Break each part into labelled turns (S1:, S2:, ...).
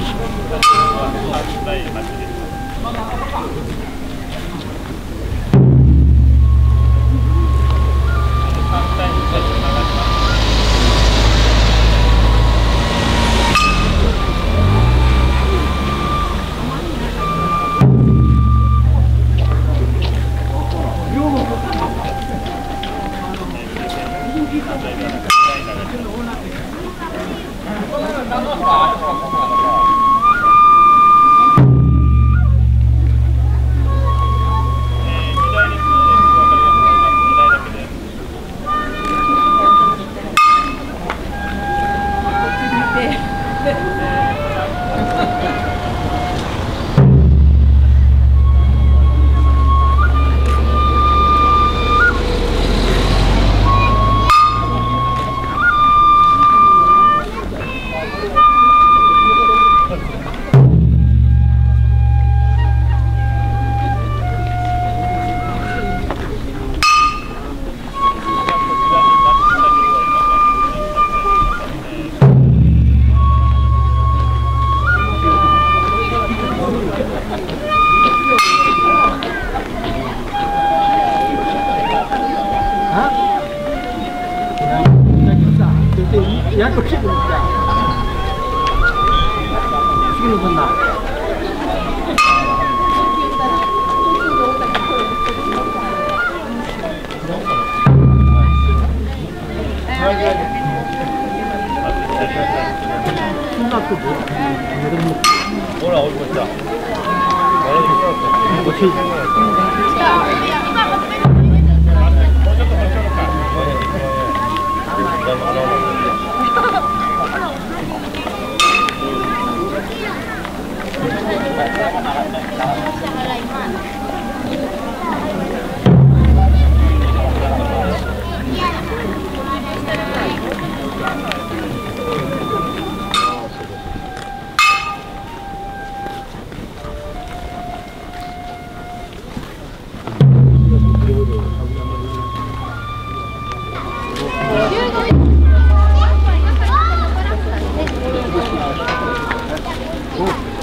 S1: 맞춰드립니다. 아. 죽이는 건나 신나도 뭐야? 뭐라 어디 갔다? 어디 갔다? 어디 갔다? Yeah.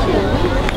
S1: Thank you.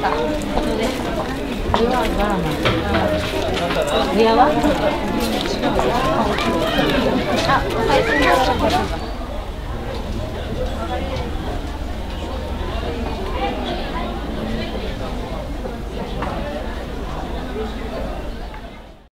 S1: ったことです。親はドラ